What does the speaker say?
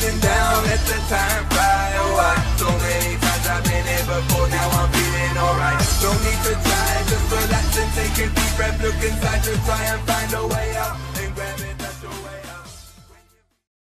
feeling down, let the time fly Oh, away. So many times I've been here before, now I'm feeling alright. No need to try, just relax and take a deep breath. Look inside to try and find a way out. And grab it, way out.